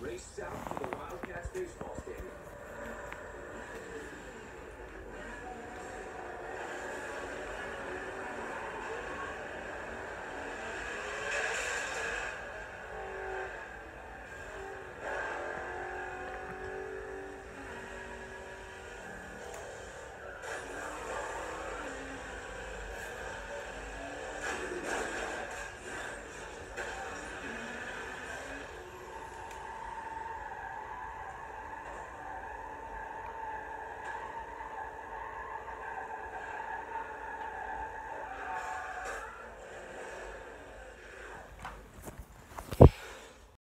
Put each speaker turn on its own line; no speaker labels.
Race south to the Wildcats baseball stadium.